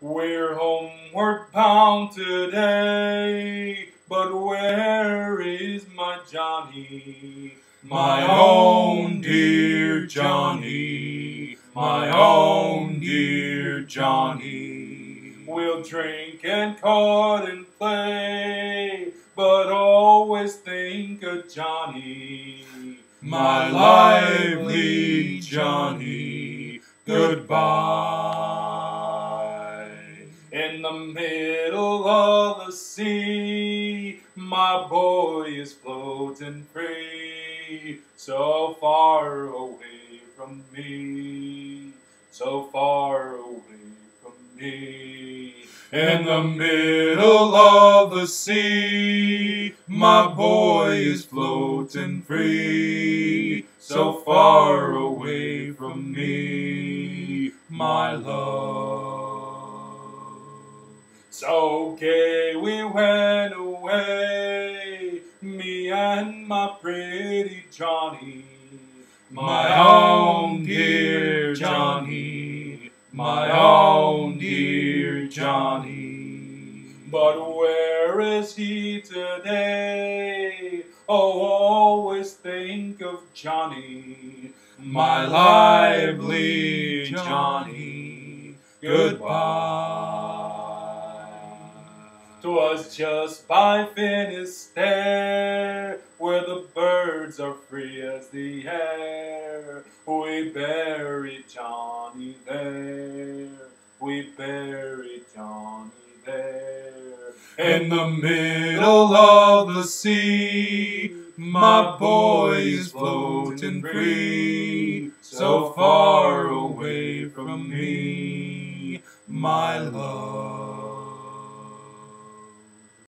We're homeward bound today, but where is my Johnny? My own dear Johnny, my own dear Johnny. We'll drink and cut and play, but always think of Johnny. My lively Johnny, goodbye. In the middle of the sea, my boy is floating free, so far away from me, so far away from me. In the middle of the sea, my boy is floating free, so far away from me, my love. So gay we went away, me and my pretty Johnny, my own dear Johnny, my own dear Johnny. But where is he today? Oh, always think of Johnny, my lively Johnny. Goodbye. 'Twas just by Finisterre, where the birds are free as the air. We buried Johnny there. We buried Johnny there. In the middle of the sea, my boy is floating free, so far away from me, my love.